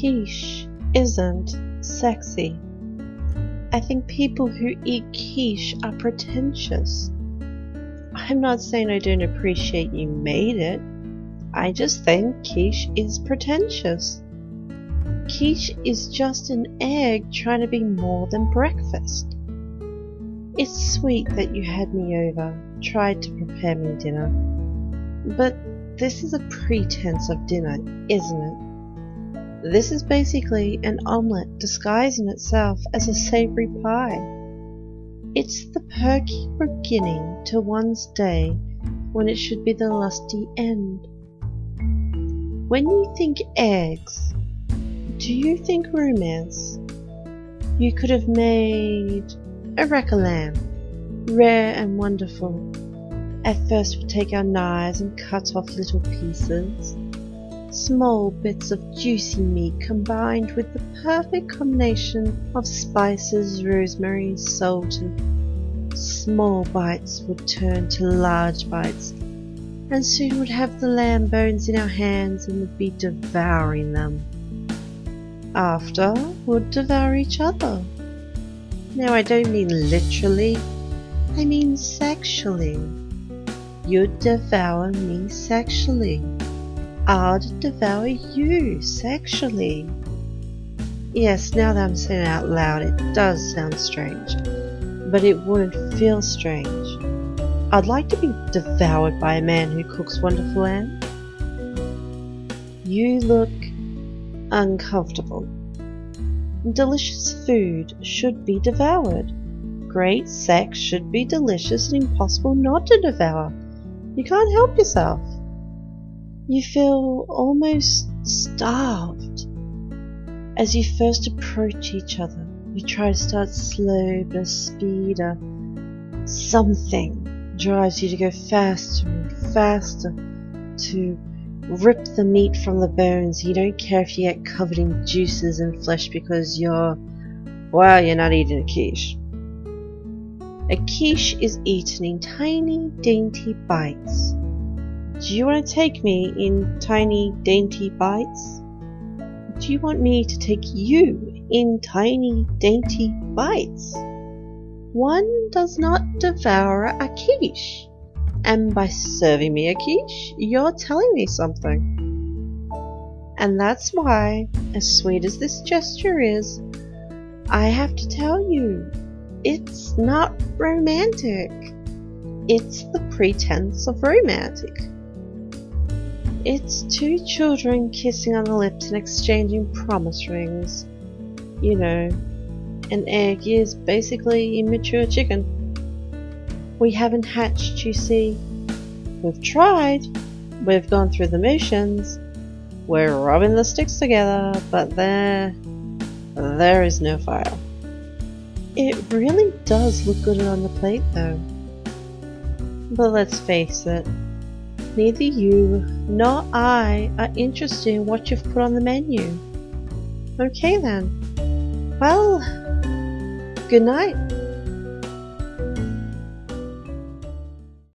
quiche isn't sexy. I think people who eat quiche are pretentious. I'm not saying I don't appreciate you made it. I just think quiche is pretentious. Quiche is just an egg trying to be more than breakfast. It's sweet that you had me over, tried to prepare me dinner. But this is a pretense of dinner, isn't it? This is basically an omelette disguising itself as a savory pie. It's the perky beginning to one's day when it should be the lusty end. When you think eggs, do you think romance? You could have made a rack of lamb, rare and wonderful. At first we take our knives and cut off little pieces. Small bits of juicy meat combined with the perfect combination of spices, rosemary, salt, and small bites would turn to large bites, and soon would have the lamb bones in our hands and would be devouring them. After, would devour each other. Now I don't mean literally, I mean sexually. You'd devour me sexually. Uh, I'd devour you sexually. Yes, now that I'm saying it out loud, it does sound strange. But it wouldn't feel strange. I'd like to be devoured by a man who cooks wonderful lamb. You look uncomfortable. Delicious food should be devoured. Great sex should be delicious and impossible not to devour. You can't help yourself. You feel almost starved. As you first approach each other, you try to start slow, but speed, a something drives you to go faster and faster, to rip the meat from the bones. You don't care if you get covered in juices and flesh because you're, well, you're not eating a quiche. A quiche is eaten in tiny, dainty bites. Do you want to take me in tiny, dainty bites? Do you want me to take you in tiny, dainty bites? One does not devour a quiche. And by serving me a quiche, you're telling me something. And that's why, as sweet as this gesture is, I have to tell you, it's not romantic. It's the pretense of romantic. It's two children kissing on the lips and exchanging promise rings. You know, an egg is basically immature chicken. We haven't hatched, you see. We've tried. We've gone through the motions. We're rubbing the sticks together, but there, there is no fire. It really does look good on the plate, though. But let's face it, neither you nor I are interested in what you've put on the menu. Okay then. Well, good night.